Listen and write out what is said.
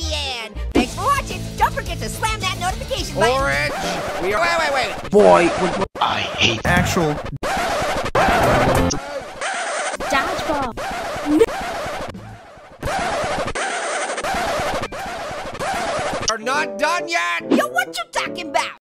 the end. Thanks for watching. Don't forget to slam that notification button. Orange. We are. Wait, wait, wait. Boy, I hate actual Dodgeball. Are not done yet. Yo, what you talking about?